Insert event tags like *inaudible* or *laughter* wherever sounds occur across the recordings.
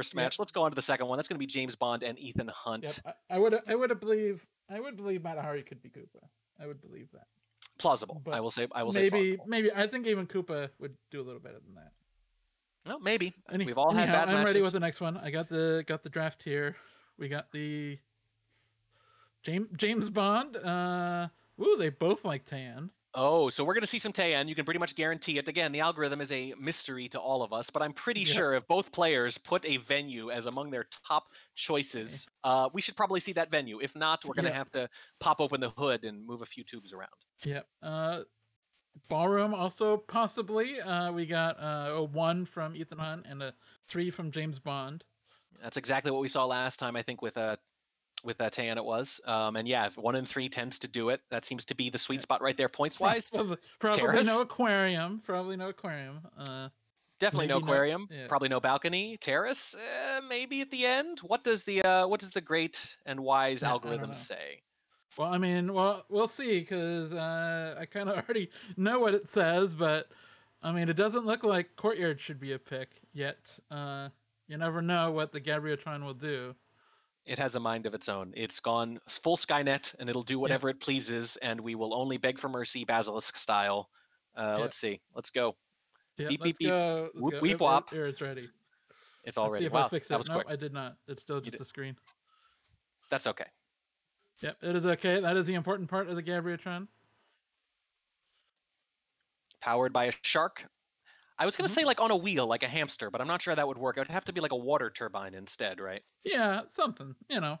first match. Let's go on to the second one. That's going to be James Bond and Ethan Hunt. Yep. I, I would I would believe I would believe Mata Hari could be Koopa. I would believe that. Plausible. But I will say. I will maybe say. Maybe I think even Koopa would do a little better than that. No, maybe. Any- We've all had anyhow, bad I'm ready with the next one. I got the got the draft here. We got the James James Bond. Uh, ooh, they both like tan. Oh, so we're going to see some Teien. You can pretty much guarantee it. Again, the algorithm is a mystery to all of us, but I'm pretty Yeah. sure if both players put a venue as among their top choices, uh, we should probably see that venue. If not, we're going to Yeah. have to pop open the hood and move a few tubes around. Yep. Uh, ballroom also possibly. Uh, we got uh, a one from Ethan Hunt and a three from James Bond. That's exactly what we saw last time, I think, with uh, with uh, Teien it was. Um, and yeah, if one in three tends to do it, that seems to be the sweet spot right there, points *laughs* wise. Probably, probably no aquarium. Probably no aquarium. Uh, Definitely no Maybe no- aquarium, yeah. probably no balcony. Terrace, uh, maybe at the end. What does the uh, what does the great and wise Yeah, algorithm say? well, I mean, well, we'll see because uh, I kind of *laughs* already know what it says, but I mean, it doesn't look like Courtyard should be a pick yet. Uh, you never know what the Gabriotron will do. It has a mind of its own. It's gone full Skynet, and it'll do whatever it pleases, and we will only beg for mercy, basilisk style. Uh, Yeah. Let's see. Let's go. Yeah, Beep, let's beep, beep. go. let's Whoop, go. weep, Here- wop. Here it's ready. It's Let's already. see if wow, I fix that it. was Nope, quick. I did not. It's still just a screen. That's okay. Yep, it is okay. That is the important part of the Gabriotron. Powered by a shark. I was gonna Mhm. say like on a wheel, like a hamster, but I'm not sure that would work. It would have to be like a water turbine instead, right? Yeah, something, you know.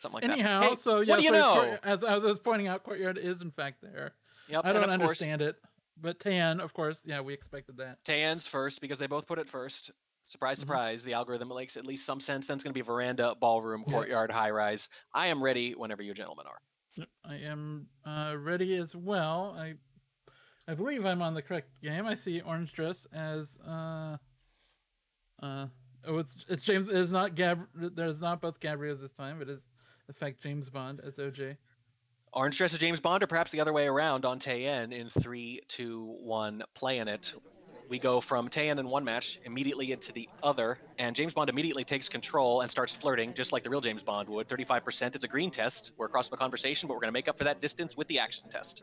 Something like Anyhow, that. Hey, so yeah, what do you so know? As, as I was pointing out, Courtyard is in fact there. Yep, I don't of course, understand it, but Tan, of course, yeah, we expected that. Tan's first because they both put it first. Surprise, Mhm. surprise. The algorithm makes at least some sense. Then it's going to be veranda, ballroom, Yeah. courtyard, high rise. I am ready whenever you gentlemen are. I am uh, ready as well. I I believe I'm on the correct game. I see orange dress as uh uh oh it's it's James it is not Gab there's not both Gabriels this time. It is in fact James Bond as OJ. Orange dress of James Bond, or perhaps the other way around on Teien in three, two, one, playing it. We go from Teien in one match immediately into the other, and James Bond immediately takes control and starts flirting, just like the real James Bond would. 35%. It's a green test. We're across the conversation, but we're going to make up for that distance with the action test.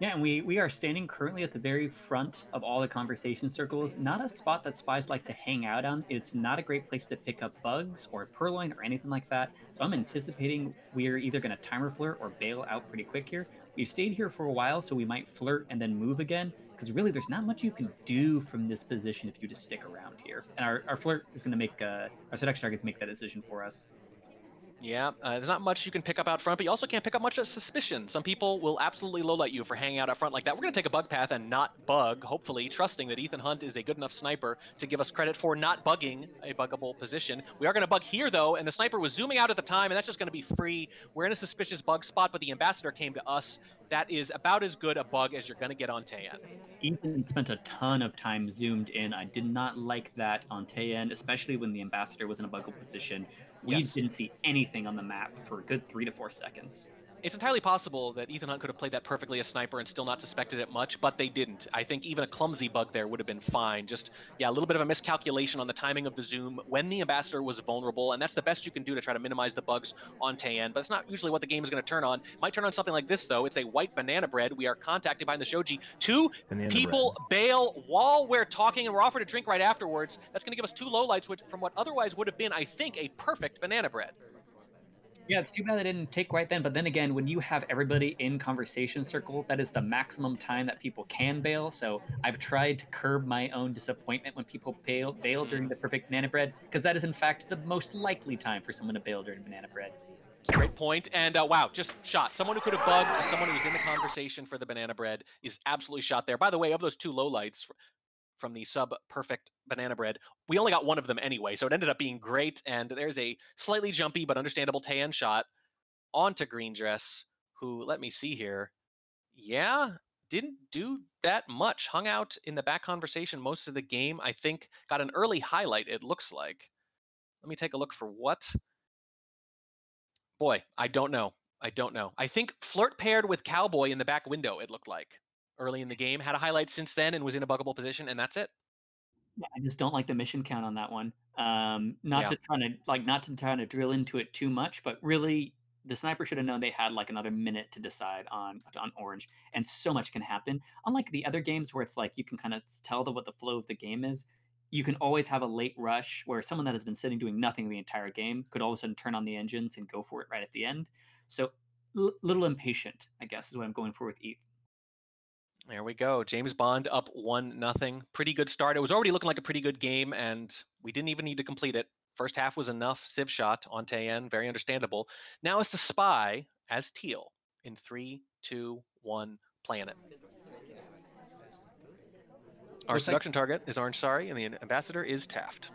Yeah, and we, we are standing currently at the very front of all the conversation circles. Not a spot that spies like to hang out on. It's not a great place to pick up bugs or purloin or anything like that. So I'm anticipating we're either going to timer flirt or bail out pretty quick here. We've stayed here for a while, so we might flirt and then move again. Because really, there's not much you can do from this position if you just stick around here. And our, our flirt is going to make, uh, our seduction targets make that decision for us. Yeah, uh, there's not much you can pick up out front, but you also can't pick up much of suspicion. Some people will absolutely lowlight you for hanging out out front like that. We're going to take a bug path and not bug, hopefully, trusting that Ethan Hunt is a good enough sniper to give us credit for not bugging a buggable position. We are going to bug here, though, and the sniper was zooming out at the time, and that's just going to be free. We're in a suspicious bug spot, but the ambassador came to us. That is about as good a bug as you're going to get on Teien. Ethan spent a ton of time zoomed in. I did not like that on Teien, especially when the ambassador was in a buggable position. We Yes. didn't see anything on the map for a good three to four seconds. It's entirely possible that Ethan Hunt could have played that perfectly as sniper and still not suspected it much, but they didn't. I think even a clumsy bug there would have been fine. Just, yeah, a little bit of a miscalculation on the timing of the zoom when the ambassador was vulnerable, and that's the best you can do to try to minimize the bugs on Teien, but it's not usually what the game is going to turn on. Might turn on something like this, though. It's a white banana bread. We are contacted by the Shoji. Two Banana people bail while we're talking, and we're offered a drink right afterwards. That's going to give us two lowlights, which from what otherwise would have been, I think, a perfect banana bread. Yeah, it's too bad I didn't take right then. But then again, when you have everybody in conversation circle, that is the maximum time that people can bail. So I've tried to curb my own disappointment when people bail, bail during the perfect banana bread, because that is in fact the most likely time for someone to bail during banana bread. Great point. And uh, wow, just shot. Someone who could have bugged someone who was in the conversation for the banana bread is absolutely shot there. By the way, of those two lowlights from the sub perfect banana bread, we only got one of them anyway. So it ended up being great. And there's a slightly jumpy but understandable Tan shot onto Green Dress, who, let me see here. Yeah, didn't do that much. Hung out in the back conversation most of the game. I think got an early highlight, it looks like. Let me take a look for what. Boy, I don't know. I don't know. I think Flirt paired with Cowboy in the back window, it looked like. Early in the game. Had a highlight since then and was in a buggable position, and that's it. Yeah, I just don't like the mission count on that one. Um, not Yeah. to try to like not to try to drill into it too much, but really the sniper should have known they had like another minute to decide on on orange, and so much can happen. Unlike the other games where it's like you can kind of tell the, what the flow of the game is, you can always have a late rush where someone that has been sitting doing nothing the entire game could all of a sudden turn on the engines and go for it right at the end. So l- little impatient, I guess, is what I'm going for with ETH. There we go. James Bond up one nothing. Pretty good start. It was already looking like a pretty good game, and we didn't even need to complete it. First half was enough. Civ shot on Teien, very understandable. Now it's the spy as Teal in three, two, one, planet. Our seduction target is Orange Sari, and the ambassador is Taft.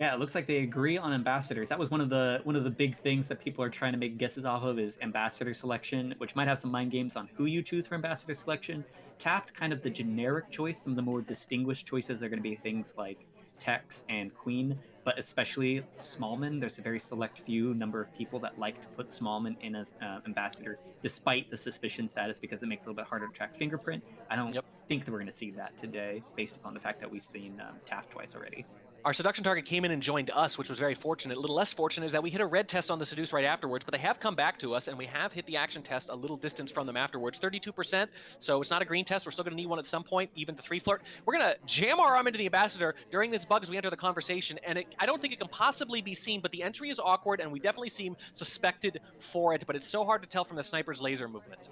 Yeah, it looks like they agree on ambassadors. That was one of the one of the big things that people are trying to make guesses off of is ambassador selection, which might have some mind games on who you choose for ambassador selection. Taft, kind of the generic choice. Some of the more distinguished choices are going to be things like Tex and Queen, but especially Smallman. There's a very select few number of people that like to put Smallman in as uh, ambassador, despite the suspicion status, because it makes it a little bit harder to track fingerprint. I don't Yep. think that we're going to see that today, based upon the fact that we've seen um, Taft twice already. Our seduction target came in and joined us, which was very fortunate. A little less fortunate is that we hit a red test on the seduce right afterwards, but they have come back to us and we have hit the action test a little distance from them afterwards, 32%. So it's not a green test. We're still going to need one at some point, even the three flirt. We're going to jam our arm into the ambassador during this bug as we enter the conversation, and it, I don't think it can possibly be seen, but the entry is awkward and we definitely seem suspected for it, but it's so hard to tell from the sniper's laser movement.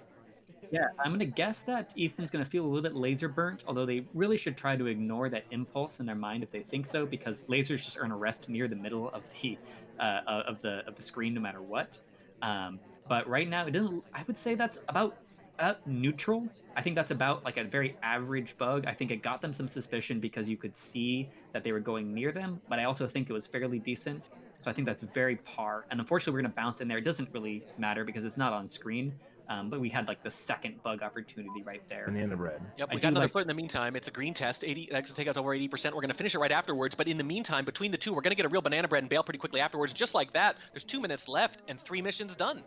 Yeah, I'm gonna guess that Ethan's gonna feel a little bit laser burnt, although they really should try to ignore that impulse in their mind if they think so, because lasers just earn a rest near the middle of the uh, of the of the screen, no matter what. Um, but right now, it doesn't. I would say that's about uh, neutral. I think that's about like a very average bug. I think it got them some suspicion because you could see that they were going near them, but I also think it was fairly decent. So I think that's very par. And unfortunately, we're gonna bounce in there. It doesn't really matter because it's not on screen. Um, but we had like the second bug opportunity right there. Banana bread. Yep, I we do got another like- flirt in the meantime. It's a green test. 80 that's gonna take us over 80%. We're gonna finish it right afterwards. But in the meantime, between the two, we're gonna get a real banana bread and bail pretty quickly afterwards. Just like that, there's two minutes left and three missions done.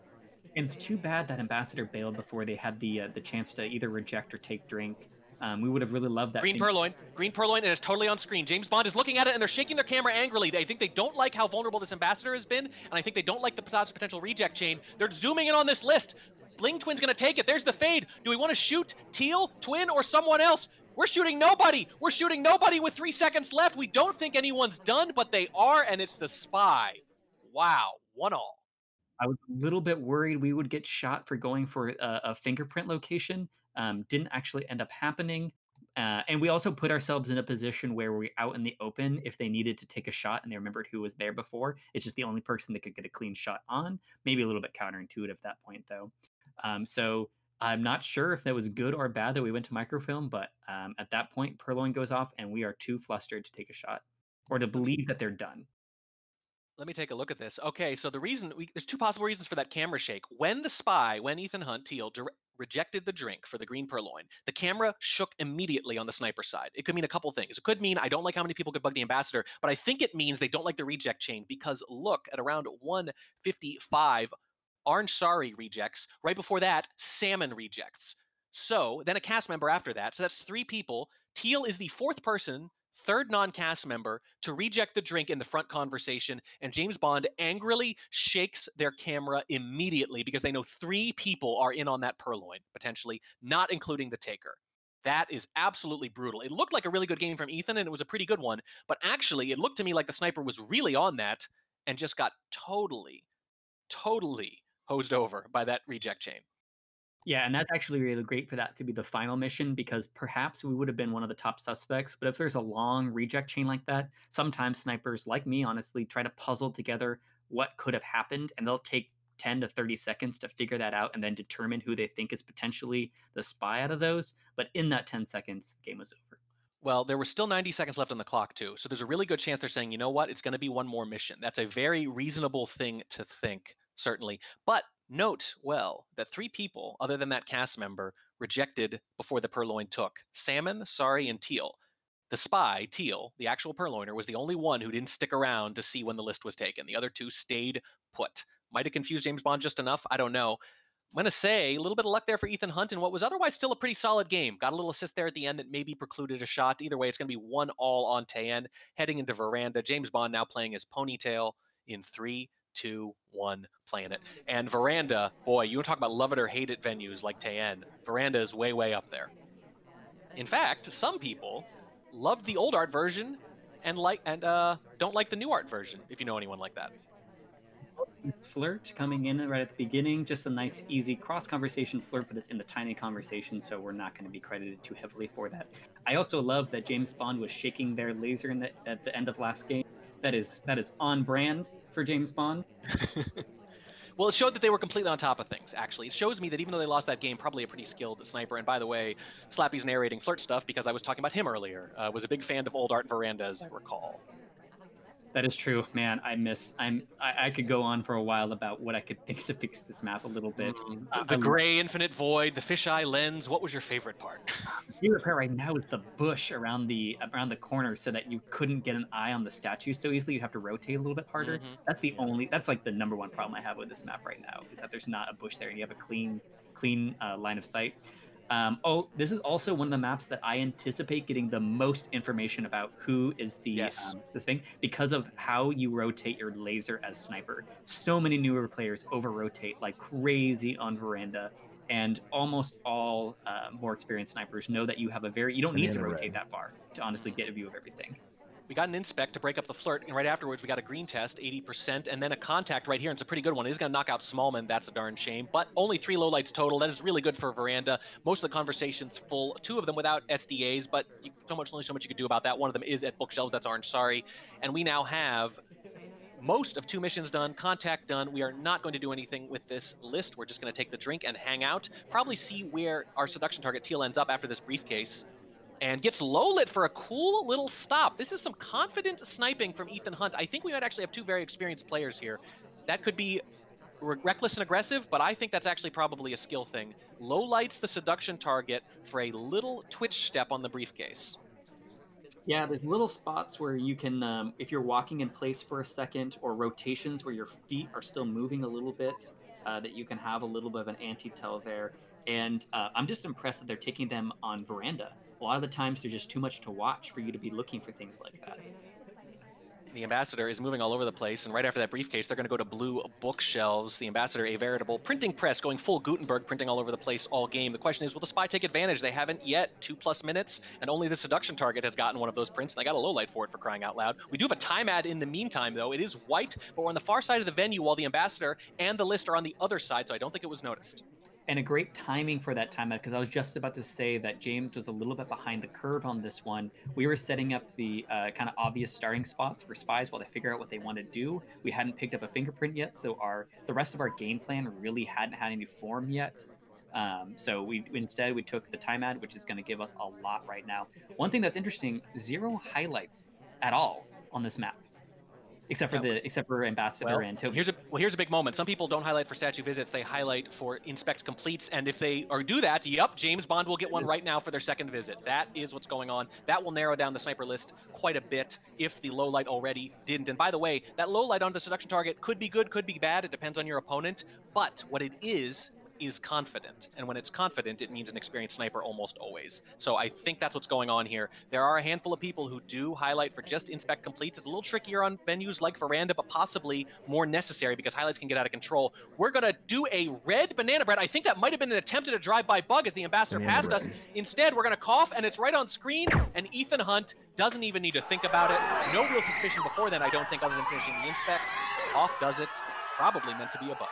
And it's too bad that Ambassador bailed before they had the uh, the chance to either reject or take drink. Um, we would have really loved that. Green thing- purloin, green purloin, and it's totally on screen. James Bond is looking at it and they're shaking their camera angrily. They think they don't like how vulnerable this ambassador has been, and I think they don't like the potential reject chain. They're zooming in on this list. Bling Twin's gonna take it. There's the fade. Do we want to shoot Teal, Twin, or someone else? We're shooting nobody. We're shooting nobody with three seconds left. We don't think anyone's done, but they are, and it's the spy. Wow, one all. I was a little bit worried we would get shot for going for a, a fingerprint location. Um, didn't actually end up happening. Uh, and we also put ourselves in a position where we're out in the open if they needed to take a shot and they remembered who was there before. It's just the only person that could get a clean shot on. Maybe a little bit counterintuitive at that point, though. Um, so I'm not sure if that was good or bad that we went to microfilm, but um, at that point, Purloin goes off and we are too flustered to take a shot or to believe that they're done. Let me take a look at this. Okay, so the reason we, there's two possible reasons for that camera shake. When the spy, when Ethan Hunt Teal dire- rejected the drink for the green purloin, the camera shook immediately on the sniper side. It could mean a couple things. It could mean I don't like how many people could bug the ambassador, but I think it means they don't like the reject chain because look at around 155 Sari rejects. Right before that, Salmon rejects. So then a cast member after that. So that's three people. Teal is the fourth person third non-cast member to reject the drink in the front conversation and james bond angrily shakes their camera immediately because they know three people are in on that purloin potentially not including the taker that is absolutely brutal it looked like a really good game from ethan and it was a pretty good one but actually it looked to me like the sniper was really on that and just got totally totally hosed over by that reject chain Yeah, and that's actually really great for that to be the final mission because perhaps we would have been one of the top suspects. But if there's a long reject chain like that, sometimes snipers, like me, honestly, try to puzzle together what could have happened and they'll take 10 to 30 seconds to figure that out and then determine who they think is potentially the spy out of those. But in that 10 seconds, the game was over. Well, there were still 90 seconds left on the clock, too. So there's a really good chance they're saying, you know what, it's going to be one more mission. That's a very reasonable thing to think, certainly. But note well that three people, other than that cast member, rejected before the purloin took Salmon, Sari, and Teal. The spy, Teal, the actual purloiner, was the only one who didn't stick around to see when the list was taken. The other two stayed put. Might have confused James Bond just enough. I don't know. I'm going to say a little bit of luck there for Ethan Hunt in what was otherwise still a pretty solid game. Got a little assist there at the end that maybe precluded a shot. Either way, it's going to be one all on Teien heading into Veranda. James Bond now playing his ponytail in three, two, one, playing it. And Veranda, boy, you want to talk about love it or hate it venues like Teien. Veranda is way, way up there. In fact, some people love the old art version and like and uh, don't like the new art version. If you know anyone like that. Flirt coming in right at the beginning, just a nice, easy cross conversation flirt, but it's in the tiny conversation, so we're not going to be credited too heavily for that. I also love that James Bond was shaking their laser in the, at the end of last game. That is that is on brand for James Bond. *laughs* well, it showed that they were completely on top of things. Actually, it shows me that even though they lost that game, probably a pretty skilled sniper. And by the way, Slappy's narrating flirt stuff because I was talking about him earlier. Uh, was a big fan of old art veranda, as I recall. That is true, man. I miss. I'm. I, I, could go on for a while about what I could *laughs* think to fix this map a little bit. Mm, the, the gray infinite void, the fisheye lens. What was your favorite part? *laughs* favorite part right now is the bush around the around the corner, so that you couldn't get an eye on the statue so easily. You'd have to rotate a little bit harder. Mm-hmm. That's the only. That's like the number one problem I have with this map right now is that there's not a bush there, and you have a clean, clean uh, line of sight. Um, oh, this is also one of the maps that I anticipate getting the most information about who is the yes. um, the thing because of how you rotate your laser as sniper. So many newer players over rotate like crazy on veranda, and almost all uh, more experienced snipers know that you have a very you don't need to rotate that far to honestly get a view of everything. We got an inspect to break up the flirt, and right afterwards we got a green test, 80%, and then a contact right here. And it's a pretty good one. He's going to knock out Smallman. That's a darn shame. But only three lowlights total. That is really good for Veranda. Most of the conversation's full. Two of them without SDAs, but you, so much only so much you could do about that. One of them is at bookshelves. That's orange. Sorry. And we now have most of two missions done, contact done. We are not going to do anything with this list. We're just going to take the drink and hang out. Probably see where our seduction target Teal ends up after this briefcase and gets low lit for a cool little stop. This is some confident sniping from Ethan Hunt. I think we might actually have two very experienced players here. That could be re reckless and aggressive, but I think that's actually probably a skill thing. Low lights the seduction target for a little twitch step on the briefcase. Yeah, there's little spots where you can, um, if you're walking in place for a second, or rotations where your feet are still moving a little bit, uh, that you can have a little bit of an anti-tell there. And uh, I'm just impressed that they're taking them on veranda a lot of the times there's just too much to watch for you to be looking for things like that. The ambassador is moving all over the place, and right after that briefcase, they're going to go to blue bookshelves. The ambassador, a veritable printing press, going full Gutenberg, printing all over the place all game. The question is, will the spy take advantage? They haven't yet. Two plus minutes, and only the seduction target has gotten one of those prints, they got a low light for it for crying out loud. We do have a time ad in the meantime, though. It is white, but we're on the far side of the venue while the ambassador and the list are on the other side, so I don't think it was noticed and a great timing for that timeout because I was just about to say that James was a little bit behind the curve on this one. We were setting up the uh, kind of obvious starting spots for spies while they figure out what they want to do. We hadn't picked up a fingerprint yet, so our the rest of our game plan really hadn't had any form yet. Um, so we instead we took the time ad, which is going to give us a lot right now. One thing that's interesting: zero highlights at all on this map except for the except for ambassador well, and Toby. Here's a well, here's a big moment. Some people don't highlight for statue visits; they highlight for inspect completes. And if they or do that, yep, James Bond will get one right now for their second visit. That is what's going on. That will narrow down the sniper list quite a bit if the low light already didn't. And by the way, that low light on the seduction target could be good, could be bad. It depends on your opponent. But what it is is confident. And when it's confident, it means an experienced sniper almost always. So I think that's what's going on here. There are a handful of people who do highlight for just inspect completes. It's a little trickier on venues like Veranda, but possibly more necessary because highlights can get out of control. We're going to do a red banana bread. I think that might have been an attempt at a drive-by bug as the ambassador banana passed bread. us. Instead, we're going to cough, and it's right on screen, and Ethan Hunt doesn't even need to think about it. No real suspicion before then, I don't think, other than finishing the inspect. Cough does it. Probably meant to be a bug.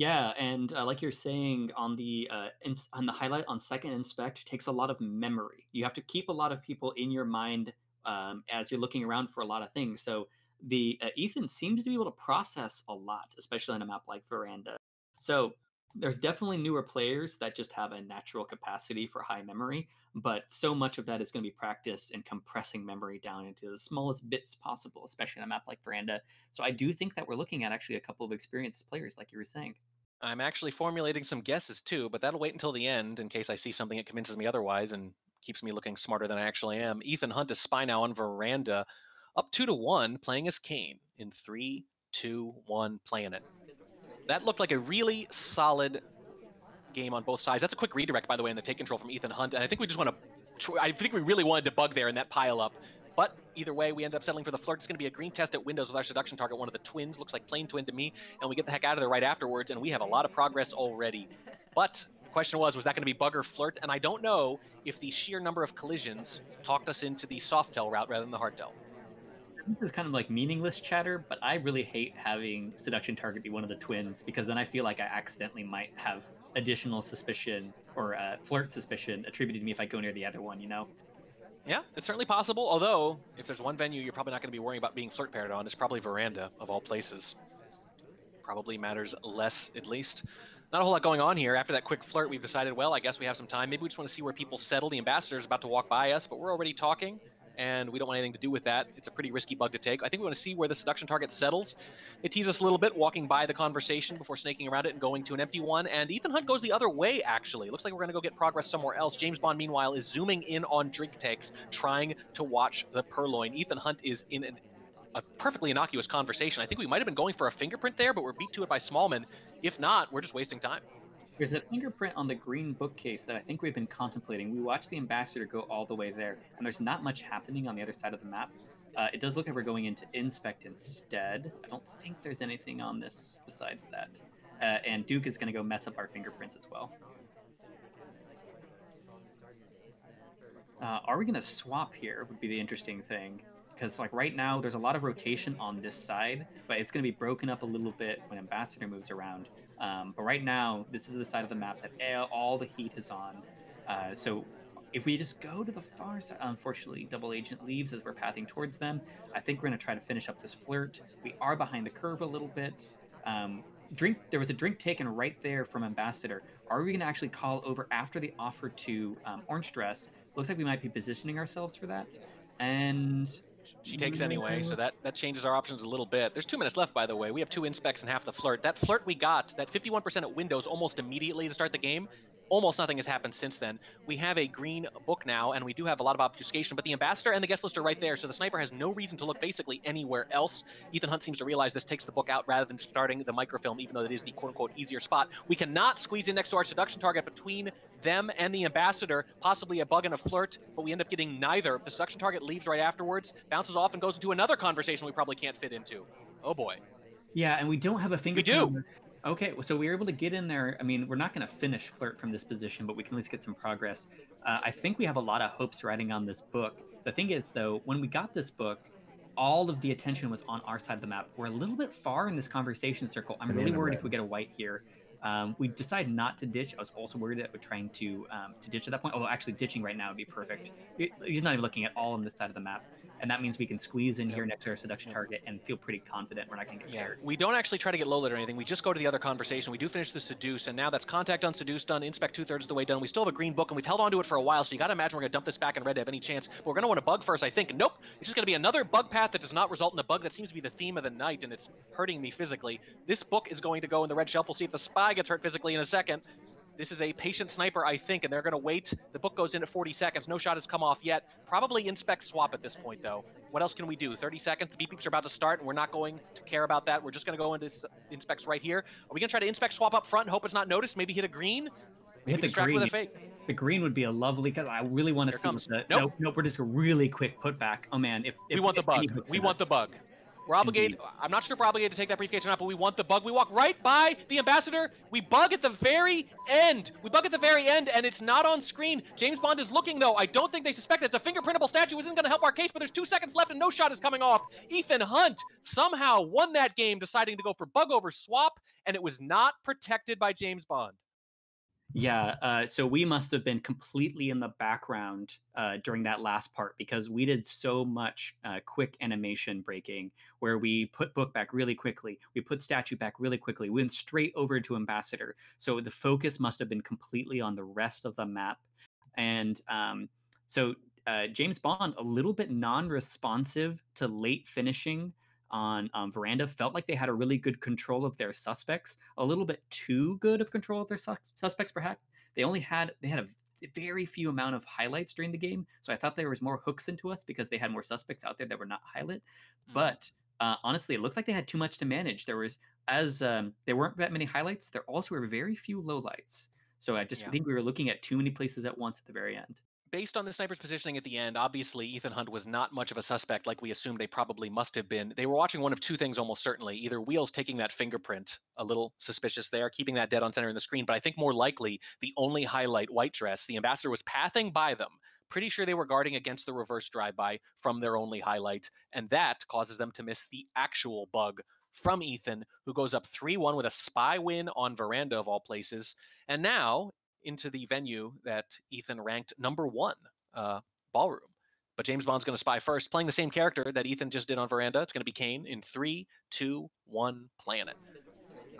Yeah, and uh, like you're saying on the uh, on the highlight on second inspect takes a lot of memory. You have to keep a lot of people in your mind um, as you're looking around for a lot of things. So the uh, Ethan seems to be able to process a lot, especially on a map like Veranda. So there's definitely newer players that just have a natural capacity for high memory, but so much of that is going to be practice in compressing memory down into the smallest bits possible, especially on a map like Veranda. So I do think that we're looking at actually a couple of experienced players, like you were saying. I'm actually formulating some guesses too, but that'll wait until the end in case I see something that convinces me otherwise and keeps me looking smarter than I actually am. Ethan Hunt is spy now on Veranda, up two to one, playing as Kane in three, two, one, playing it. That looked like a really solid game on both sides. That's a quick redirect, by the way, in the take control from Ethan Hunt. And I think we just want to, I think we really wanted to bug there in that pile up. But either way, we end up settling for the flirt. It's going to be a green test at Windows with our seduction target, one of the twins. Looks like plain twin to me. And we get the heck out of there right afterwards. And we have a lot of progress already. But the question was, was that going to be bug or flirt? And I don't know if the sheer number of collisions talked us into the soft tell route rather than the hard tell. This is kind of like meaningless chatter, but I really hate having seduction target be one of the twins because then I feel like I accidentally might have additional suspicion or uh, flirt suspicion attributed to me if I go near the other one, you know? Yeah, it's certainly possible. Although, if there's one venue you're probably not going to be worrying about being flirt paired on, it's probably Veranda, of all places. Probably matters less, at least. Not a whole lot going on here. After that quick flirt, we've decided, well, I guess we have some time. Maybe we just want to see where people settle. The ambassador's about to walk by us, but we're already talking and we don't want anything to do with that. It's a pretty risky bug to take. I think we want to see where the seduction target settles. It teases us a little bit, walking by the conversation before snaking around it and going to an empty one. And Ethan Hunt goes the other way, actually. Looks like we're going to go get progress somewhere else. James Bond, meanwhile, is zooming in on drink takes, trying to watch the purloin. Ethan Hunt is in an a perfectly innocuous conversation. I think we might have been going for a fingerprint there, but we're beat to it by Smallman. If not, we're just wasting time. There's a fingerprint on the green bookcase that I think we've been contemplating. We watched the ambassador go all the way there, and there's not much happening on the other side of the map. Uh, it does look like we're going into inspect instead. I don't think there's anything on this besides that. Uh, and Duke is going to go mess up our fingerprints as well. Uh, are we going to swap here? Would be the interesting thing. Because like right now, there's a lot of rotation on this side, but it's going to be broken up a little bit when Ambassador moves around. Um, but right now, this is the side of the map that all the heat is on. Uh, so if we just go to the far side, unfortunately, Double Agent leaves as we're pathing towards them. I think we're going to try to finish up this flirt. We are behind the curve a little bit. Um, drink. There was a drink taken right there from Ambassador. Are we going to actually call over after the offer to um, Orange Dress? Looks like we might be positioning ourselves for that. And she takes anyway, so that, that changes our options a little bit. There's two minutes left, by the way. We have two inspects and half the flirt. That flirt we got, that 51% at Windows almost immediately to start the game, almost nothing has happened since then. We have a green book now, and we do have a lot of obfuscation, but the ambassador and the guest list are right there, so the sniper has no reason to look basically anywhere else. Ethan Hunt seems to realize this takes the book out rather than starting the microfilm, even though it is the quote-unquote easier spot. We cannot squeeze in next to our seduction target between them and the ambassador, possibly a bug and a flirt, but we end up getting neither. The seduction target leaves right afterwards, bounces off, and goes into another conversation we probably can't fit into. Oh boy. Yeah, and we don't have a finger. We do. Okay, so we were able to get in there. I mean, we're not going to finish Flirt from this position, but we can at least get some progress. Uh, I think we have a lot of hopes riding on this book. The thing is, though, when we got this book, all of the attention was on our side of the map. We're a little bit far in this conversation circle. I'm really worried if we get a white here. Um, we decided not to ditch. I was also worried that we're trying to um, to ditch at that point. Oh, actually, ditching right now would be perfect. He's not even looking at all on this side of the map and that means we can squeeze in here next to our seduction target and feel pretty confident we're not going to get yeah. paired. We don't actually try to get low lit or anything. We just go to the other conversation. We do finish the seduce, and now that's contact on seduce done, inspect two thirds of the way done. We still have a green book, and we've held on to it for a while. So you got to imagine we're going to dump this back in red to have any chance. But we're going to want to bug first, I think. Nope, it's just going to be another bug path that does not result in a bug. That seems to be the theme of the night, and it's hurting me physically. This book is going to go in the red shelf. We'll see if the spy gets hurt physically in a second. This is a patient sniper, I think, and they're going to wait. The book goes in at 40 seconds. No shot has come off yet. Probably inspect swap at this point, though. What else can we do? 30 seconds. The beep beeps are about to start, and we're not going to care about that. We're just going to go into inspects right here. Are we going to try to inspect swap up front and hope it's not noticed? Maybe hit a green? Maybe hit the green. With a fake. The green would be a lovely I really want to see the. Nope. nope, nope. We're just a really quick putback. Oh man, if, if we want the bug, we want the bug. We're obligated. Indeed. I'm not sure if we're obligated to take that briefcase or not, but we want the bug. We walk right by the ambassador. We bug at the very end. We bug at the very end, and it's not on screen. James Bond is looking, though. I don't think they suspect it's a fingerprintable statue. Isn't going to help our case, but there's two seconds left, and no shot is coming off. Ethan Hunt somehow won that game, deciding to go for bug over swap, and it was not protected by James Bond. Yeah, uh, so we must have been completely in the background uh, during that last part because we did so much uh, quick animation breaking where we put book back really quickly, we put statue back really quickly, we went straight over to ambassador. So the focus must have been completely on the rest of the map, and um, so uh, James Bond a little bit non-responsive to late finishing on um, Veranda felt like they had a really good control of their suspects, a little bit too good of control of their sus- suspects, perhaps. They only had they had a very few amount of highlights during the game, so I thought there was more hooks into us because they had more suspects out there that were not highlight. Mm-hmm. But uh, honestly, it looked like they had too much to manage. There was as um, there weren't that many highlights. There also were very few lowlights. So I just Yeah. think we were looking at too many places at once at the very end. Based on the sniper's positioning at the end, obviously Ethan Hunt was not much of a suspect like we assumed they probably must have been. They were watching one of two things almost certainly. Either Wheels taking that fingerprint, a little suspicious there, keeping that dead on center in the screen, but I think more likely the only highlight white dress, the ambassador was pathing by them. Pretty sure they were guarding against the reverse drive-by from their only highlight, and that causes them to miss the actual bug from Ethan, who goes up 3-1 with a spy win on Veranda of all places. And now into the venue that Ethan ranked number one, uh, ballroom. But James Bond's going to spy first, playing the same character that Ethan just did on Veranda. It's going to be Kane in three, two, one, planet.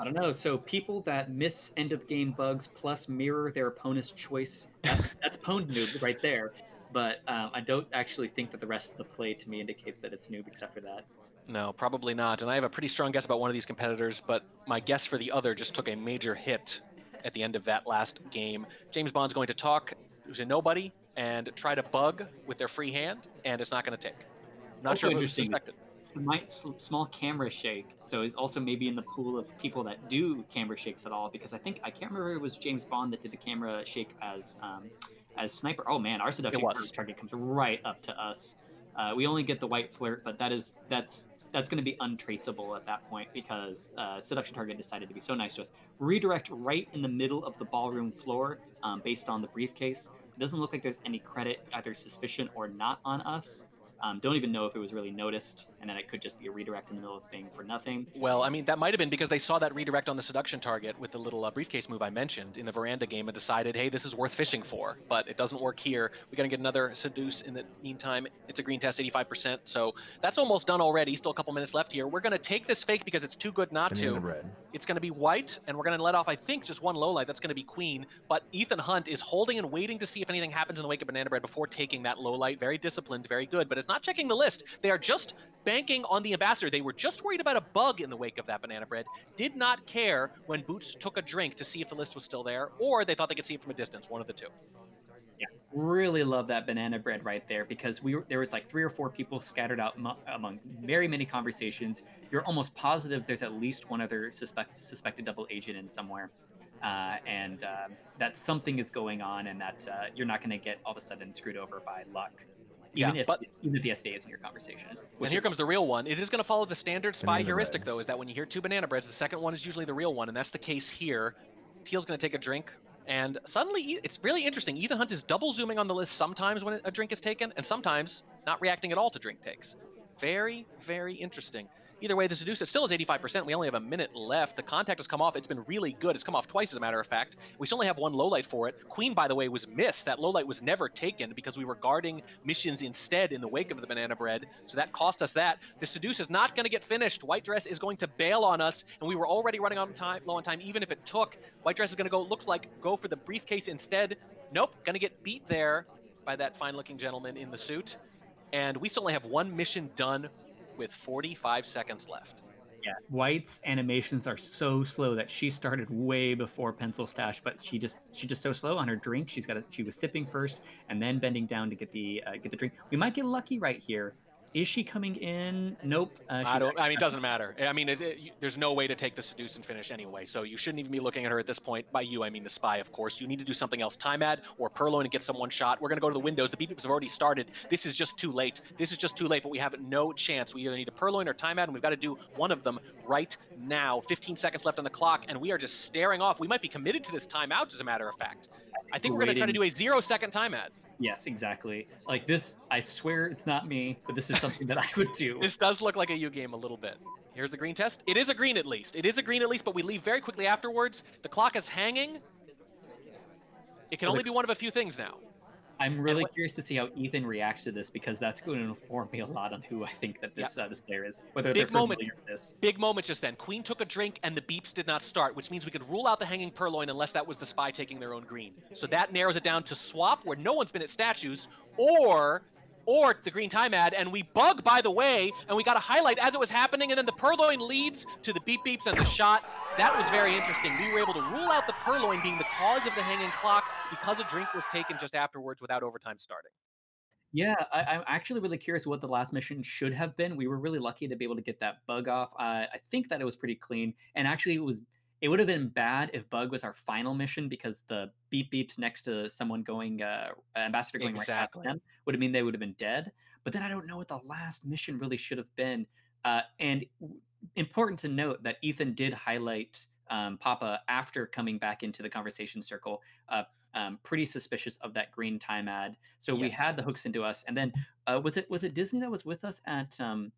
I don't know. So people that miss end of game bugs plus mirror their opponent's choice, that's, that's pwned noob right there. But um, I don't actually think that the rest of the play to me indicates that it's noob except for that. No, probably not. And I have a pretty strong guess about one of these competitors, but my guess for the other just took a major hit at the end of that last game. James Bond's going to talk to nobody and try to bug with their free hand, and it's not going to take. I'm not Also sure interesting. suspected. Small camera shake. So he's also maybe in the pool of people that do camera shakes at all because I think I can't remember if it was James Bond that did the camera shake as um, as sniper. Oh man, our seduction target comes right up to us. Uh, we only get the white flirt, but that is that's that's going to be untraceable at that point because uh, seduction target decided to be so nice to us. Redirect right in the middle of the ballroom floor um, based on the briefcase. It doesn't look like there's any credit, either suspicion or not on us. Um, don't even know if it was really noticed, and then it could just be a redirect in the middle of the thing for nothing. Well, I mean, that might have been because they saw that redirect on the seduction target with the little uh, briefcase move I mentioned in the veranda game and decided, hey, this is worth fishing for. But it doesn't work here. We got to get another seduce in the meantime. It's a green test, 85%. So that's almost done already. Still a couple minutes left here. We're going to take this fake because it's too good not Banana to. bread. It's going to be white, and we're going to let off, I think, just one low light. That's going to be queen. But Ethan Hunt is holding and waiting to see if anything happens in the wake of banana bread before taking that low light. Very disciplined, very good, but it's not checking the list. They are just banking on the ambassador. They were just worried about a bug in the wake of that banana bread. Did not care when Boots took a drink to see if the list was still there, or they thought they could see it from a distance. One of the two. Yeah, Really love that banana bread right there because we were, there was like three or four people scattered out mo- among very many conversations. You're almost positive there's at least one other suspect suspected double agent in somewhere. Uh, and um, that something is going on, and that uh, you're not going to get all of a sudden screwed over by luck, even Yeah, if but- even if the SDA is in your conversation. And Which here comes the real one. It is going to follow the standard spy heuristic, bread. though, is that when you hear two banana breads, the second one is usually the real one, and that's the case here. Teal's going to take a drink, and suddenly E- it's really interesting. Ethan Hunt is double zooming on the list sometimes when a drink is taken, and sometimes not reacting at all to drink takes. Very, very interesting. Either way, the seduce still is 85%. We only have a minute left. The contact has come off. It's been really good. It's come off twice, as a matter of fact. We still only have one low light for it. Queen, by the way, was missed. That low light was never taken because we were guarding missions instead in the wake of the banana bread. So that cost us that. The seduce is not going to get finished. White dress is going to bail on us, and we were already running on time, low on time. Even if it took, white dress is going to go. Looks like go for the briefcase instead. Nope, going to get beat there by that fine-looking gentleman in the suit. And we still only have one mission done with 45 seconds left. Yeah, White's animations are so slow that she started way before Pencil Stash, but she just she just so slow on her drink. She's got a, she was sipping first and then bending down to get the uh, get the drink. We might get lucky right here. Is she coming in? Nope. Uh, I don't. I mean, it doesn't matter. I mean, it, it, there's no way to take the seduce and finish anyway. So you shouldn't even be looking at her at this point. By you, I mean the spy, of course. You need to do something else. Time ad or Purloin and get someone shot. We're gonna go to the windows. The beep beeps have already started. This is just too late. This is just too late. But we have no chance. We either need a Purloin or time ad, and we've got to do one of them right now. 15 seconds left on the clock, and we are just staring off. We might be committed to this timeout, as a matter of fact. I think we're gonna try to do a zero-second time ad. Yes, exactly. Like this, I swear it's not me, but this is something that I would do. This does look like a U game a little bit. Here's the green test. It is a green at least. It is a green at least, but we leave very quickly afterwards. The clock is hanging. It can only be one of a few things now. I'm really what- curious to see how Ethan reacts to this because that's going to inform me a lot on who I think that this uh, this player is, whether Big they're moment. familiar with this. Big moment just then. Queen took a drink and the beeps did not start, which means we could rule out the hanging purloin unless that was the spy taking their own green. So that narrows it down to swap, where no one's been at statues, or or the green time ad, and we bug by the way, and we got a highlight as it was happening, and then the purloin leads to the beep beeps and the shot. That was very interesting. We were able to rule out the purloin being the cause of the hanging clock because a drink was taken just afterwards without overtime starting. Yeah, I, I'm actually really curious what the last mission should have been. We were really lucky to be able to get that bug off. Uh, I think that it was pretty clean, and actually, it was. It would have been bad if bug was our final mission because the beep beeps next to someone going uh, ambassador going Exactly. right at them would have mean they would have been dead. But then I don't know what the last mission really should have been. Uh, and w- important to note that Ethan did highlight um, Papa after coming back into the conversation circle. Uh, um, pretty suspicious of that green time ad. So we had the hooks into us, and then uh, was it was it Disney that was with us at um,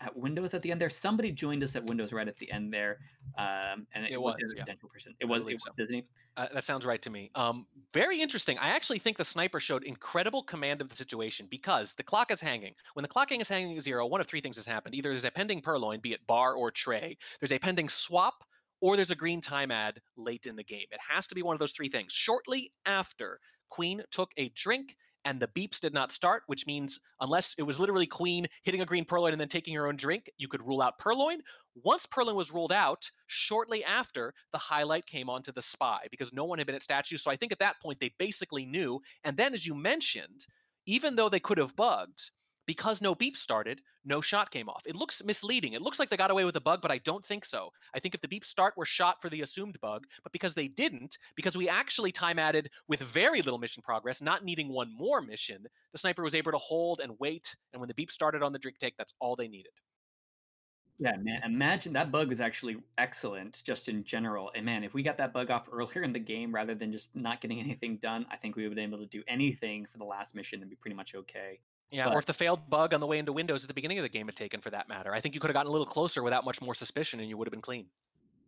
at Windows at the end there? Somebody joined us at Windows right at the end there, um, and it, It was was, yeah. person. It was it was so. Disney. Uh, that sounds right to me. Um, very interesting. I actually think the sniper showed incredible command of the situation because the clock is hanging. When the clock is hanging at zero, one of three things has happened. Either there's a pending purloin, be it bar or tray. There's a pending swap, or there's a green time ad late in the game. It has to be one of those three things. Shortly after Queen took a drink and the beeps did not start, which means unless it was literally Queen hitting a green purloin and then taking her own drink, you could rule out purloin. Once Purloin was ruled out, shortly after, the highlight came onto the spy because no one had been at statue. So I think at that point they basically knew. And then, as you mentioned, even though they could have bugged, because no beep started, no shot came off. It looks misleading. It looks like they got away with a bug, but I don't think so. I think if the beeps start were shot for the assumed bug, but because they didn't, because we actually time added with very little mission progress, not needing one more mission, the sniper was able to hold and wait. And when the beep started on the drink take, that's all they needed. Yeah, man. Imagine that bug was actually excellent just in general. And man, if we got that bug off earlier in the game rather than just not getting *laughs* anything done, I think we would have been able to do anything for the last mission and be pretty much okay. Yeah, But- or if the failed bug on the way into Windows at the beginning of the game had taken for that matter. I think you could have gotten a little closer without much more suspicion and you would have been clean.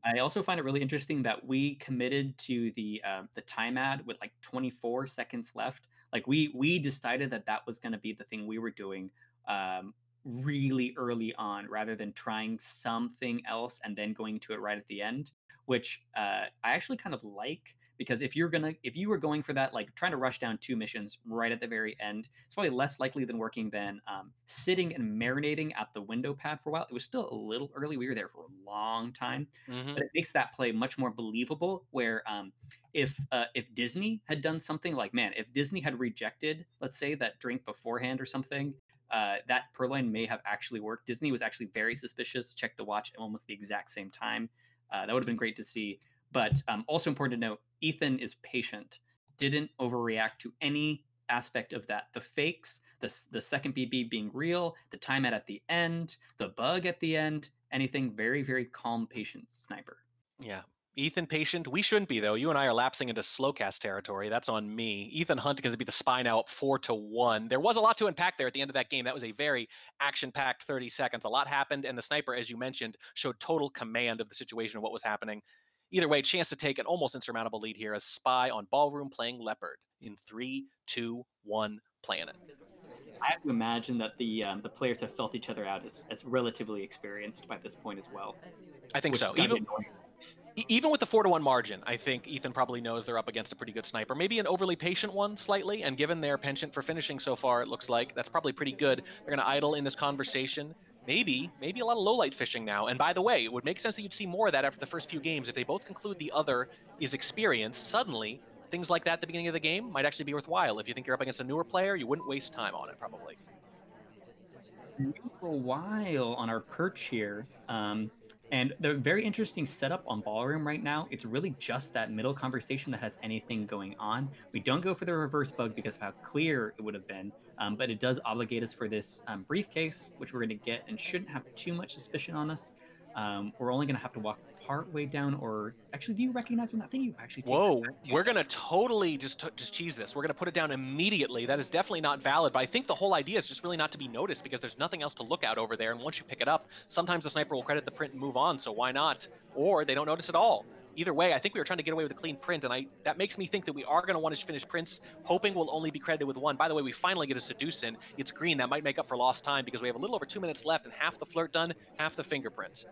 I also find it really interesting that we committed to the uh, the time ad with like 24 seconds left. Like we we decided that that was going to be the thing we were doing um, really early on, rather than trying something else and then going to it right at the end. Which uh, I actually kind of like because if you're gonna if you were going for that like trying to rush down two missions right at the very end, it's probably less likely than working than um, sitting and marinating at the window pad for a while. It was still a little early. We were there for a long time Mhm. but it makes that play much more believable. Where um, if uh, if Disney had done something like, man, if Disney had rejected, let's say, that drink beforehand or something, uh, that purloin may have actually worked. Disney was actually very suspicious. Checked the watch at almost the exact same time. Uh, that would have been great to see. But um, also important to note, Ethan is patient. Didn't overreact to any aspect of that. The fakes, the the second BB being real, the time at the end, the bug at the end, anything very very calm, patient sniper. Yeah. Ethan patient. We shouldn't be though. You and I are lapsing into slowcast territory. That's on me. Ethan Hunt is going to be the spy now up four to one. There was a lot to unpack there at the end of that game. That was a very action-packed 30 seconds. A lot happened, and the sniper, as you mentioned, showed total command of the situation and what was happening. Either way, chance to take an almost insurmountable lead here as Spy on Ballroom playing Leopard in three, two, one, playing it. I have to imagine that the um, the players have felt each other out as, as relatively experienced by this point as well. I think so. is gonna be Even. Even with the four to one margin, I think Ethan probably knows they're up against a pretty good sniper. Maybe an overly patient one, slightly. And given their penchant for finishing so far, it looks like that's probably pretty good. They're going to idle in this conversation. Maybe, maybe a lot of low light fishing now. And by the way, it would make sense that you'd see more of that after the first few games. If they both conclude the other is experienced, suddenly things like that at the beginning of the game might actually be worthwhile. If you think you're up against a newer player, you wouldn't waste time on it, probably. for a while on our perch here. Um, and the very interesting setup on Ballroom right now, it's really just that middle conversation that has anything going on. We don't go for the reverse bug because of how clear it would have been, um, but it does obligate us for this um, briefcase, which we're going to get and shouldn't have too much suspicion on us. Um, we're only going to have to walk part way down, or actually, do you recognize when that thing you actually take Whoa, we're gonna totally just t- just cheese this. We're gonna put it down immediately. That is definitely not valid. But I think the whole idea is just really not to be noticed because there's nothing else to look at over there. And once you pick it up, sometimes the sniper will credit the print and move on. So why not? Or they don't notice at all. Either way, I think we were trying to get away with a clean print, and I that makes me think that we are going to want to finish prints, hoping we'll only be credited with one. By the way, we finally get a seduce in. It's green. That might make up for lost time because we have a little over two minutes left and half the flirt done, half the fingerprint.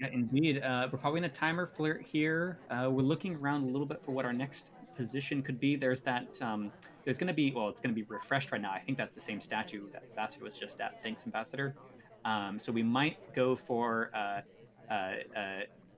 Yeah, indeed. Uh, we're probably in a timer flirt here. Uh, we're looking around a little bit for what our next position could be. There's that. Um, there's going to be. Well, it's going to be refreshed right now. I think that's the same statue that Ambassador was just at. Thanks, Ambassador. Um, so we might go for uh, uh, uh,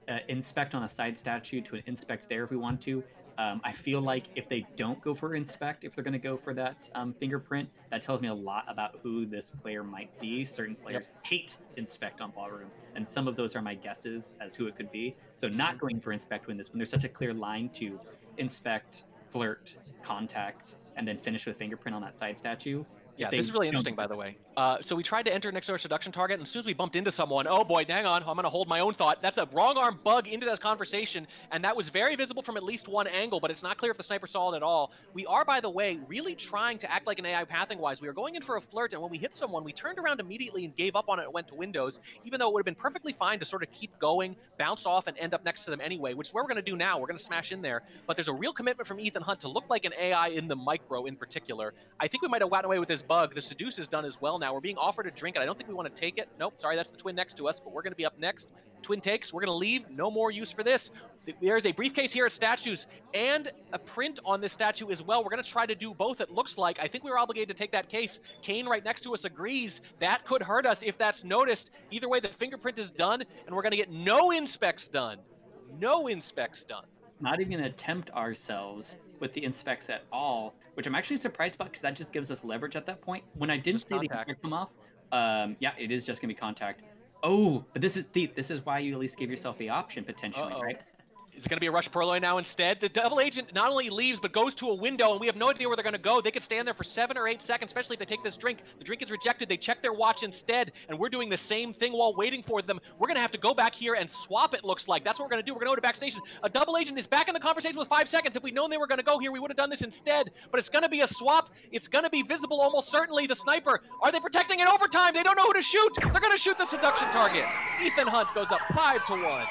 uh, inspect on a side statue to an inspect there if we want to. Um, I feel like if they don't go for inspect, if they're going to go for that um, fingerprint, that tells me a lot about who this player might be. Certain players yep. hate inspect on ballroom, and some of those are my guesses as who it could be. So not mm-hmm. going for inspect when this when there's such a clear line to inspect, flirt, contact, and then finish with fingerprint on that side statue yeah, this is really interesting, by the way. Uh, so we tried to enter next to our seduction target, and as soon as we bumped into someone, oh boy, hang on, I'm to hold my own thought. That's a wrong arm bug into that conversation, and that was very visible from at least one angle, but it's not clear if the sniper saw it at all. We are, by the way, really trying to act like an AI pathing-wise. We were going in for a flirt, and when we hit someone, we turned around immediately and gave up on it and went to windows, even though it would have been perfectly fine to sort of keep going, bounce off, and end up next to them anyway, which is what we're to do now. We're to smash in there, but there's a real commitment from Ethan Hunt to look like an AI in the micro in particular. I think we might have gotten away with this bug. The seduce is done as well now. We're being offered a drink, and I don't think we want to take it. Nope, sorry, that's the twin next to us, but we're going to be up next. Twin takes, we're going to leave. No more use for this. There's a briefcase here at statues and a print on this statue as well. We're going to try to do both, it looks like. I think we were obligated to take that case. Kane right next to us agrees. That could hurt us if that's noticed. Either way, the fingerprint is done, and we're going to get no inspects done. No inspects done. Not even attempt ourselves with the inspects at all, which I'm actually surprised about because that just gives us leverage at that point. When I didn't just see contact. the inspect come off, um, yeah, it is just gonna be contact. Oh, but this is the this is why you at least give yourself the option potentially, Uh-oh. right? Is it going to be a rush Purloin now instead? The double agent not only leaves, but goes to a window, and we have no idea where they're going to go. They could stand there for seven or eight seconds, especially if they take this drink. The drink is rejected. They check their watch instead, and we're doing the same thing while waiting for them. We're going to have to go back here and swap it, looks like. That's what we're going to do. We're going to go to back backstation. A double agent is back in the conversation with five seconds. If we'd known they were going to go here, we would have done this instead. But it's going to be a swap. It's going to be visible almost certainly. The sniper. Are they protecting it overtime? They don't know who to shoot. They're going to shoot the seduction target. Ethan Hunt goes up five to one.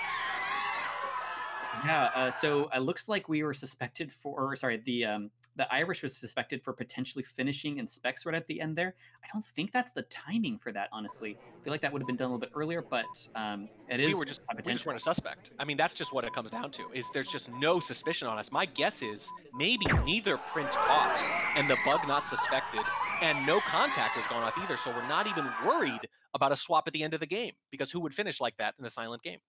Yeah, uh, so it looks like we were suspected for, sorry, the um, the Irish was suspected for potentially finishing in specs right at the end there. I don't think that's the timing for that, honestly. I feel like that would have been done a little bit earlier, but um, it is. We were just we just weren't a suspect. I mean, that's just what it comes down to. Is there's just no suspicion on us. My guess is maybe neither print caught and the bug not suspected, and no contact has gone off either. So we're not even worried about a swap at the end of the game because who would finish like that in a silent game?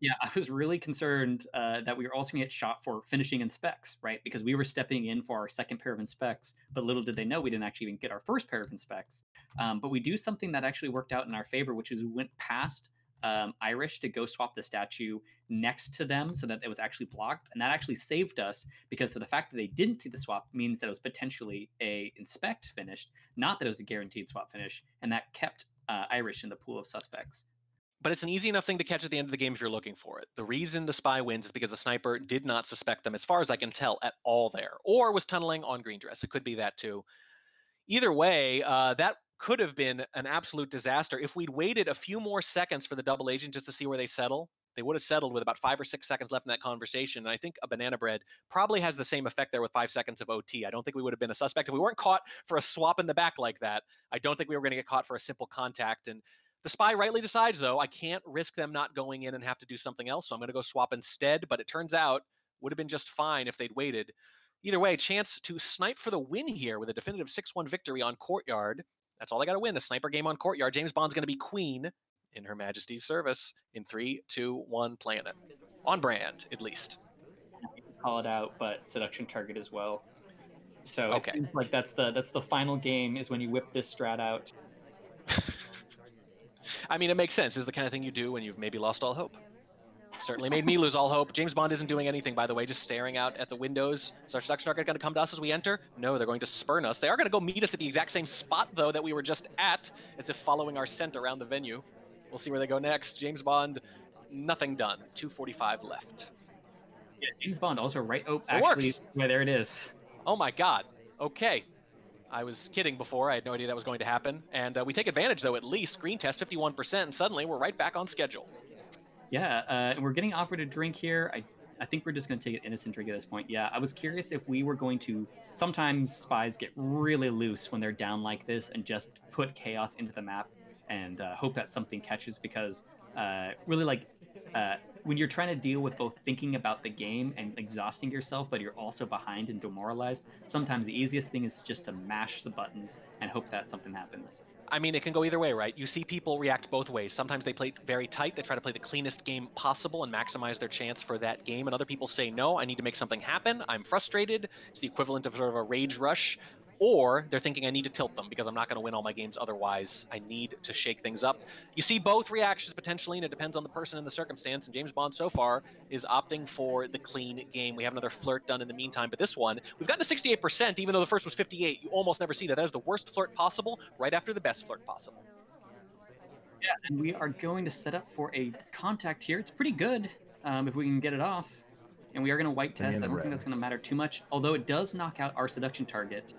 Yeah, I was really concerned uh, that we were also going to get shot for finishing inspects, right? Because we were stepping in for our second pair of inspects, but little did they know we didn't actually even get our first pair of inspects. Um, but we do something that actually worked out in our favor, which is we went past um, Irish to go swap the statue next to them so that it was actually blocked, and that actually saved us because of the fact that they didn't see the swap means that it was potentially a inspect finished, not that it was a guaranteed swap finish, and that kept uh, Irish in the pool of suspects but it's an easy enough thing to catch at the end of the game if you're looking for it. The reason the spy wins is because the sniper did not suspect them, as far as I can tell, at all there, or was tunneling on green dress. It could be that too. Either way, uh, that could have been an absolute disaster. If we'd waited a few more seconds for the double agent just to see where they settle, they would have settled with about five or six seconds left in that conversation. And I think a banana bread probably has the same effect there with five seconds of OT. I don't think we would have been a suspect if we weren't caught for a swap in the back like that. I don't think we were going to get caught for a simple contact. And the spy rightly decides, though, I can't risk them not going in and have to do something else, so I'm going to go swap instead. But it turns out would have been just fine if they'd waited. Either way, chance to snipe for the win here with a definitive 6-1 victory on Courtyard. That's all I got to win, a sniper game on Courtyard. James Bond's going to be queen in Her Majesty's service in three, two, one planet. On brand, at least. Call it out, but seduction target as well. So okay. it seems like that's the that's the final game is when you whip this strat out. I mean, it makes sense. Is the kind of thing you do when you've maybe lost all hope. Certainly made me lose all hope. James Bond isn't doing anything, by the way, just staring out at the windows. Is our seduction target going to come to us as we enter? No, they're going to spurn us. They are going to go meet us at the exact same spot, though, that we were just at, as if following our scent around the venue. We'll see where they go next. James Bond, nothing done. 245 left. Yeah, James Bond also right. Oh, actually, yeah, there it is. Oh my God. Okay, I was kidding before. I had no idea that was going to happen. And uh, we take advantage, though, at least. Green test 51%, and suddenly we're right back on schedule. Yeah, uh, and we're getting offered a drink here. I, I think we're just going to take an innocent drink at this point. Yeah, I was curious if we were going to. Sometimes spies get really loose when they're down like this and just put chaos into the map and uh, hope that something catches because uh, really like uh, when you're trying to deal with both thinking about the game and exhausting yourself, but you're also behind and demoralized, sometimes the easiest thing is just to mash the buttons and hope that something happens. I mean, it can go either way, right? You see people react both ways. Sometimes they play very tight, they try to play the cleanest game possible and maximize their chance for that game. And other people say, no, I need to make something happen. I'm frustrated. It's the equivalent of sort of a rage rush or they're thinking I need to tilt them because I'm not going to win all my games otherwise. I need to shake things up. You see both reactions potentially, and it depends on the person and the circumstance. And James Bond so far is opting for the clean game. We have another flirt done in the meantime, but this one, we've gotten to 68%, even though the first was 58. You almost never see that. That is the worst flirt possible, right after the best flirt possible. Yeah, and we are going to set up for a contact here. It's pretty good um, if we can get it off. And we are going to white test. I don't think that's going to matter too much, although it does knock out our seduction target.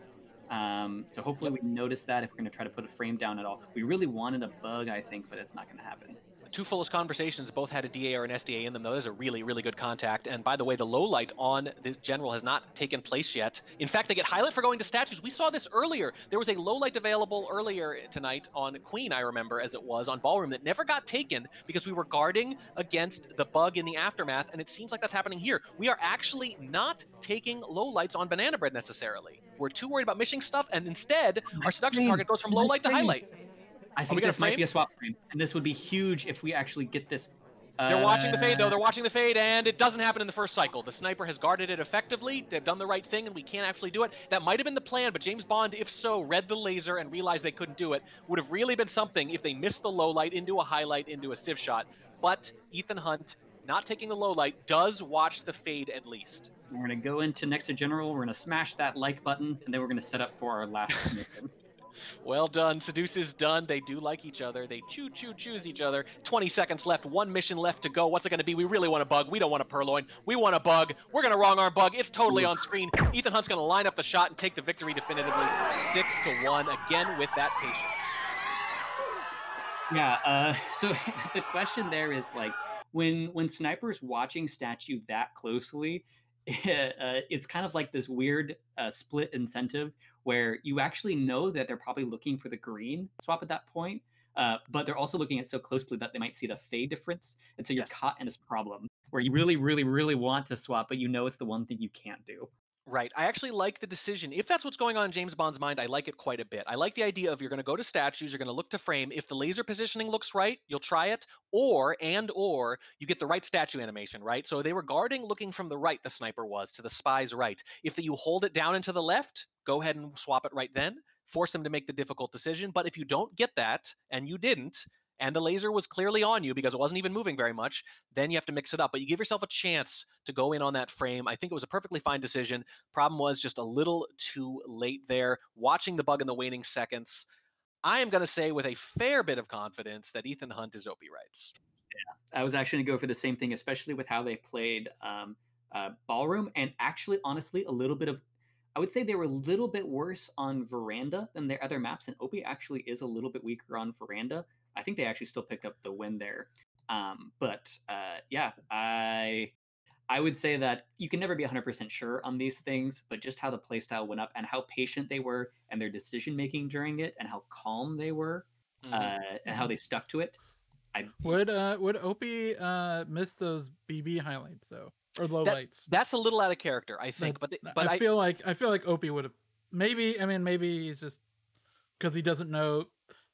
Um, so hopefully we notice that if we're going to try to put a frame down at all. We really wanted a bug, I think, but it's not going to happen two fullest conversations both had a DA or an SDA in them, though. There's a really, really good contact. And by the way, the low light on the general has not taken place yet. In fact, they get highlight for going to statues. We saw this earlier. There was a low light available earlier tonight on Queen, I remember, as it was on Ballroom, that never got taken because we were guarding against the bug in the aftermath. And it seems like that's happening here. We are actually not taking low lights on Banana Bread necessarily. We're too worried about missing stuff, and instead, our seduction target goes from low light to highlight. I think this might be a swap frame, and this would be huge if we actually get this. Uh... They're watching the fade, though. They're watching the fade, and it doesn't happen in the first cycle. The sniper has guarded it effectively. They've done the right thing, and we can't actually do it. That might have been the plan, but James Bond, if so, read the laser and realized they couldn't do it. Would have really been something if they missed the low light into a highlight into a civ shot. But Ethan Hunt, not taking the low light, does watch the fade at least. We're going to go into next to general. We're going to smash that like button, and then we're going to set up for our last *laughs* mission. Well done. Seduce is done. They do like each other. They choo choo choose each other. 20 seconds left. One mission left to go. What's it going to be? We really want a bug. We don't want a purloin. We want a bug. We're going to wrong arm bug. It's totally on screen. Ethan Hunt's going to line up the shot and take the victory definitively. Six to one. Again with that patience. Yeah. Uh, *laughs* so *laughs* the question there is like when when snipers watching statue that closely uh, it's kind of like this weird uh, split incentive where you actually know that they're probably looking for the green swap at that point, uh, but they're also looking at so closely that they might see the fade difference, and so you're yes. caught in this problem where you really, really, really want to swap, but you know it's the one thing you can't do. Right. I actually like the decision. If that's what's going on in James Bond's mind, I like it quite a bit. I like the idea of you're going to go to statues, you're going to look to frame. If the laser positioning looks right, you'll try it, or and or you get the right statue animation, right? So they were guarding looking from the right, the sniper was, to the spy's right. If you hold it down and to the left, go ahead and swap it right then. Force them to make the difficult decision. But if you don't get that, and you didn't, and the laser was clearly on you because it wasn't even moving very much, then you have to mix it up. But you give yourself a chance to go in on that frame. I think it was a perfectly fine decision. Problem was just a little too late there. Watching the bug in the waning seconds, I am going to say with a fair bit of confidence that Ethan Hunt is OP rights. Yeah, I was actually going to go for the same thing, especially with how they played um, uh, Ballroom, and actually, honestly, a little bit of I would say they were a little bit worse on Veranda than their other maps, and Opie actually is a little bit weaker on Veranda. I think they actually still picked up the win there. Um, but uh, yeah, I I would say that you can never be 100% sure on these things, but just how the playstyle went up and how patient they were and their decision making during it and how calm they were mm-hmm. uh, and how mm-hmm. they stuck to it. I would uh would Opie uh miss those BB highlights though or low that, lights? That's a little out of character, I think. But but, but I, I feel like I feel like Opie would have maybe. I mean, maybe he's just because he doesn't know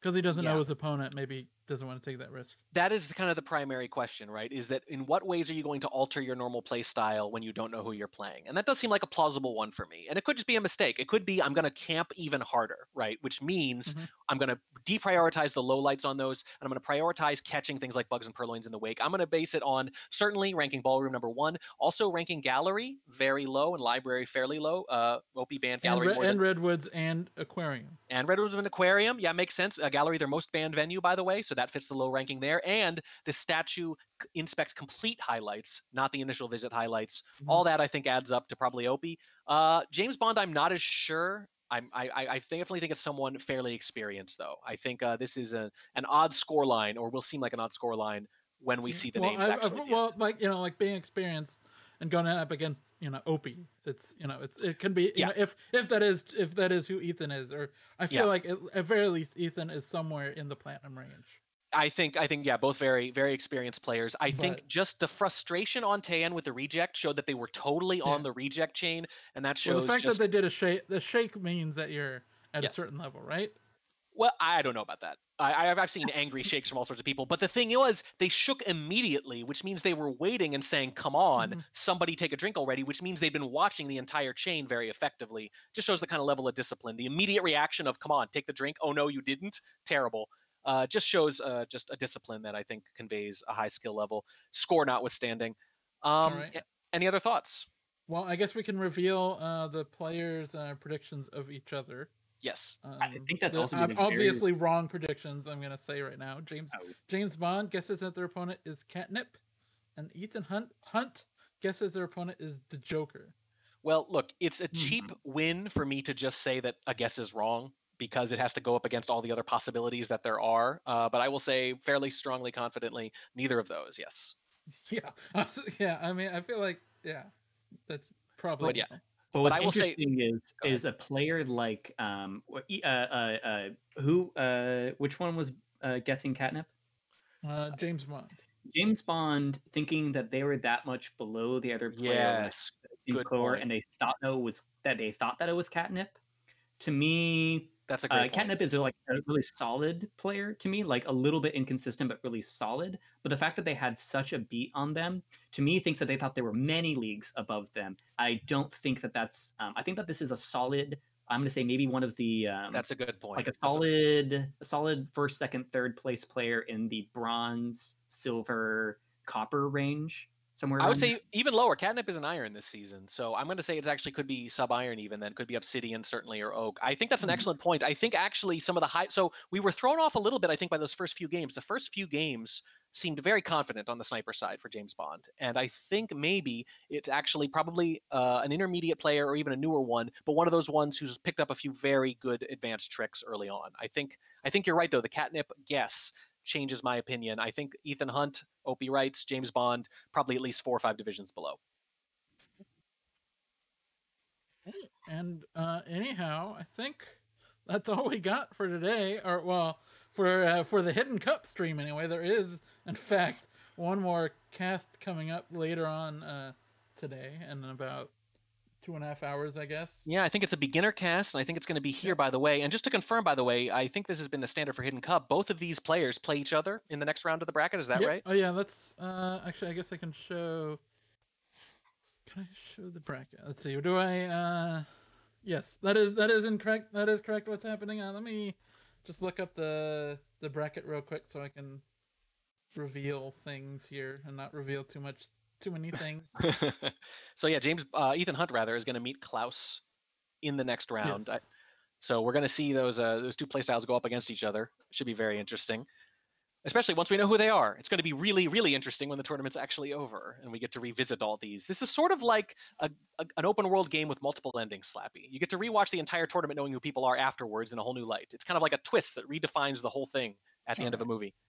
because he doesn't yeah. know his opponent. Maybe doesn't want to take that risk. That is kind of the primary question, right? Is that in what ways are you going to alter your normal play style when you don't know who you're playing? And that does seem like a plausible one for me. And it could just be a mistake. It could be I'm going to camp even harder, right? Which means mm-hmm. I'm going to deprioritize the low lights on those, and I'm going to prioritize catching things like bugs and purloins in the wake. I'm going to base it on certainly ranking ballroom number one, also ranking gallery very low and library fairly low. Uh, OP band gallery and, re- and redwoods and aquarium and redwoods and aquarium. Yeah, makes sense. A gallery, their most banned venue, by the way, so that fits the low ranking there. And the statue inspects complete highlights, not the initial visit highlights. Mm-hmm. All that I think adds up to probably Opie. Uh, James Bond, I'm not as sure. I'm, I, I definitely think it's someone fairly experienced, though. I think uh, this is a, an odd score line, or will seem like an odd score line when we see the well, names. I, actually well, like you know, like being experienced and going up against you know Opie. It's you know it's it can be you yeah. know if if that is if that is who Ethan is, or I feel yeah. like at, at very least Ethan is somewhere in the platinum range. I think I think yeah, both very very experienced players. I but, think just the frustration on Teien with the reject showed that they were totally yeah. on the reject chain, and that shows well, the fact just, that they did a shake. The shake means that you're at yes. a certain level, right? Well, I don't know about that. I, I've, I've seen *laughs* angry shakes from all sorts of people, but the thing was, they shook immediately, which means they were waiting and saying, "Come on, Mhm. somebody take a drink already," which means they've been watching the entire chain very effectively. Just shows the kind of level of discipline. The immediate reaction of "Come on, take the drink." Oh no, you didn't. Terrible. Uh, just shows uh, just a discipline that I think conveys a high skill level. Score notwithstanding. Um, right. Any other thoughts? Well, I guess we can reveal uh, the players' uh, predictions of each other. Yes. I Um, think that's also ob- gonna very- obviously wrong predictions. I'm gonna say right now. James Oh. James Bond guesses that their opponent is Catnip, and Ethan Hunt Hunt guesses their opponent is the Joker. Well, look, it's a Hmm. cheap win for me to just say that a guess is wrong because it has to go up against all the other possibilities that there are. Uh, but I will say fairly strongly, confidently, neither of those. Yes. *laughs* Yeah, yeah. I mean, I feel like yeah, that's probably yeah. But what's I will say- interesting is is a player like um e- uh, uh, uh who uh which one was uh, guessing catnip? Uh, James Bond. James Bond thinking that they were that much below the other player Yes. in good core, and they thought that it was that they thought that it was catnip. To me, That's a great uh, point. catnip is like a really solid player to me, like a little bit inconsistent but really solid. But the fact that they had such a beat on them, to me, thinks that they thought there were many leagues above them. I don't think that that's. Um, I think that this is a solid. I'm going to say maybe one of the um, That's a good point. like a solid, a solid first, second, third place player in the bronze, silver, copper range somewhere. I would say even lower. Catnip is an iron this season, so I'm going to say it actually could be sub iron even. Then could be obsidian certainly or oak. I think that's an Mhm. excellent point. I think actually some of the high. So we were thrown off a little bit. I think by those first few games. The first few games seemed very confident on the sniper side for James Bond, and I think maybe it's actually probably uh, an intermediate player or even a newer one, but one of those ones who's picked up a few very good advanced tricks early on. I think I think you're right though. The catnip guess changes my opinion. I think Ethan Hunt, Opie Wrights, James Bond, probably at least four or five divisions below. And uh, anyhow, I think that's all we got for today. Or well, for uh, for the Hidden Cup stream anyway. There is, in fact, one more cast coming up later on uh, today, in about two and a half hours, I guess. Yeah, I think it's a beginner cast, and I think it's going to be here, by the way. And just to confirm, by the way, I think this has been the standard for Hidden Cup. Both of these players play each other in the next round of the bracket. Is that Yep. right? Oh yeah, let's uh actually I guess I can show Can I show the bracket? Let's see. Do I uh Yes, that is that is incorrect. That is correct what's happening. Uh, let me just look up the the bracket real quick so I can reveal things here and not reveal too much too many things. *laughs* so yeah, James uh, Ethan Hunt rather is going to meet Klaus in the next round. I- so we're going to see those uh, those two playstyles go up against each other. Should be very interesting. Especially once we know who they are. It's going to be really, really interesting when the tournament's actually over and we get to revisit all these. This is sort of like a, a- an open world game with multiple endings, Slappy. You get to rewatch the entire tournament knowing who people are afterwards in a whole new light. It's kind of like a twist that redefines the whole thing at the end of a movie.